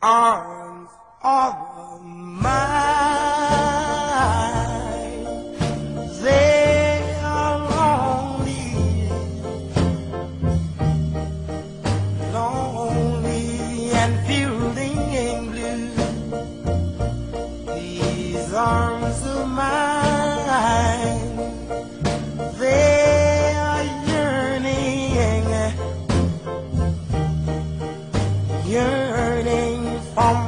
arms of mine. They are lonely, lonely and feeling blue. These arms of mine. pom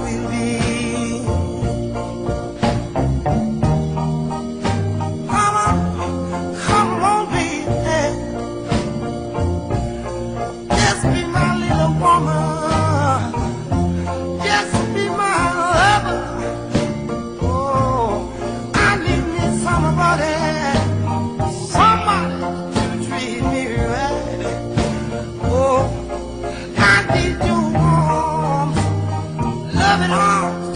will be. Come on, come on, baby. Just be my. Wow.